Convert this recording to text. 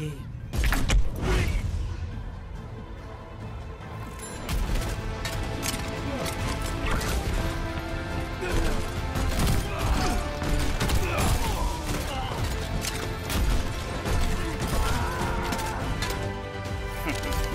game. Ha ha.